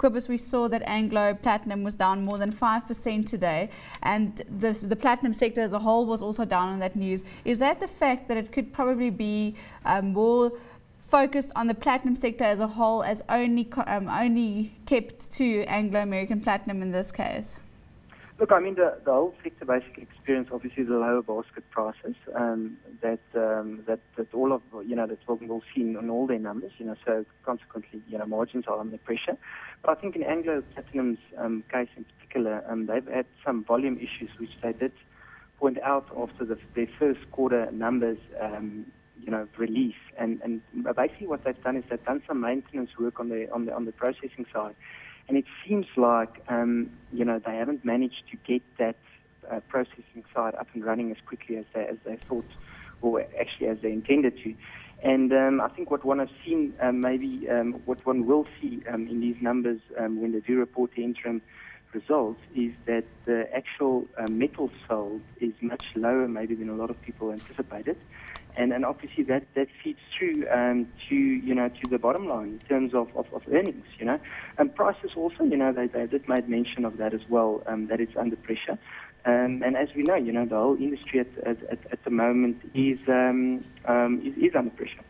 Kobus, we saw that Anglo Platinum was down more than 5% today, and the, the platinum sector as a whole was also down on that news. Is that the fact that it could probably be um, more focused on the platinum sector as a whole as only, um, only kept to Anglo American Platinum in this case? Look, I mean, the, the whole sector basically experienced obviously the lower basket prices um, that, um, that that all of you know we've all seen on all their numbers. You know, so consequently, you know, margins are under pressure. But I think in Anglo Platinum's um, case in particular, um, they've had some volume issues which they did point out after the, their first quarter numbers. Um, you know, release and, and basically what they've done is they've done some maintenance work on the on the on the processing side and it seems like, um, you know, they haven't managed to get that uh, processing side up and running as quickly as they, as they thought, or actually as they intended to. And um, I think what one has seen, um, maybe um, what one will see um, in these numbers um, when they do report the interim results, is that the actual uh, metal sold is much lower maybe than a lot of people anticipated and, and obviously that, that feeds through um, to you know to the bottom line in terms of, of, of earnings, you know, and prices also, you know, they, they did make mention of that as well, um, that it's under pressure, um, and as we know, you know, the whole industry at, at, at the moment is, um, um, is, is under pressure.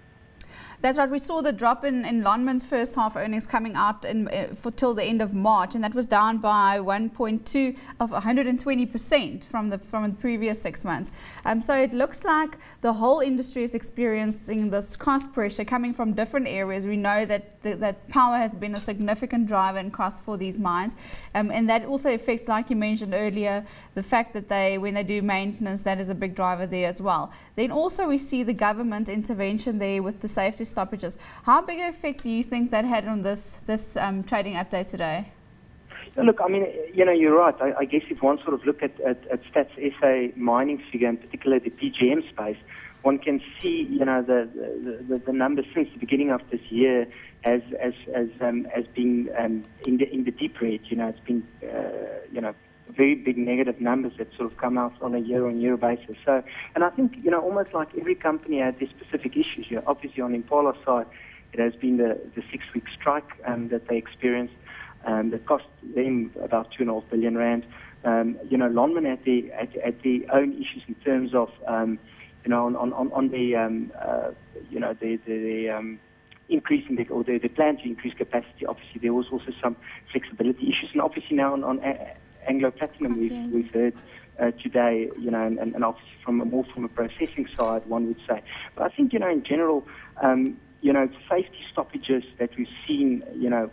That's right. We saw the drop in, in Lonmin's first half earnings coming out in, uh, for till the end of March, and that was down by 1.2 of 120 percent from the from the previous six months. Um, so it looks like the whole industry is experiencing this cost pressure coming from different areas. We know that that power has been a significant driver in cost for these mines, um, and that also affects, like you mentioned earlier, the fact that they when they do maintenance, that is a big driver there as well. Then also we see the government intervention there with the safety stoppages. How big an effect do you think that had on this this um, trading update today? Look, I mean, you know, you're right. I, I guess if one sort of look at, at, at Stats SA mining figure, in particular the PGM space, one can see, you know, the the, the numbers since the beginning of this year as as as um, as being um, in the in the deep red. You know, it's been, uh, you know, very big negative numbers that sort of come out on a year-on-year basis. So, and I think you know, almost like every company had their specific issues. You know, obviously on Impala's side, it has been the the six-week strike um, that they experienced um, that cost them about two and a half billion rand. Um, you know, Lonmin had the at their own issues in terms of um, you know on on on the um, uh, you know the the, the um, increasing the, or the, the plan to increase capacity. Obviously, there was also some flexibility issues, and obviously now on, on Anglo Platinum okay. we've, we've heard uh, today, you know, and, and obviously from a more from a processing side, one would say. But I think, you know, in general, um, you know, safety stoppages that we've seen, you know,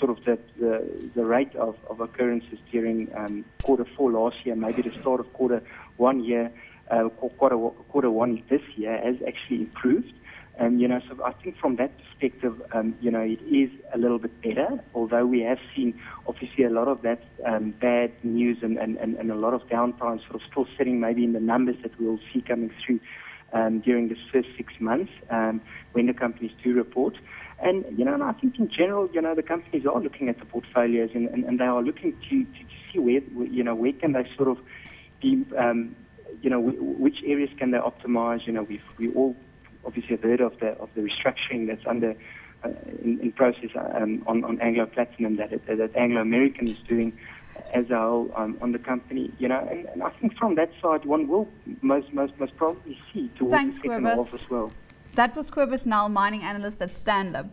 sort of the, the, the rate of, of occurrences during um, quarter four last year, maybe the start of quarter one year, uh, quarter, quarter one this year has actually improved. Um, you know, so I think from that perspective, um, you know, it is a little bit better, although we have seen obviously a lot of that um, bad news and, and, and, and a lot of downtime sort of still sitting maybe in the numbers that we'll see coming through um, during the first six months um, when the companies do report. And, you know, and I think in general, you know, the companies are looking at the portfolios and, and, and they are looking to, to, to see where, you know, where can they sort of be, um, you know, which areas can they optimize. You know, we've, we all obviously have heard of the of the restructuring that's under uh, in, in, process um, on, on Anglo Platinum that it, that Anglo American is doing as a whole um, on the company. You know, and, and, I think from that side, one will most most most probably see towards Thanks, the second half as well. That was Kobus Nell, mining analyst at Stanlib.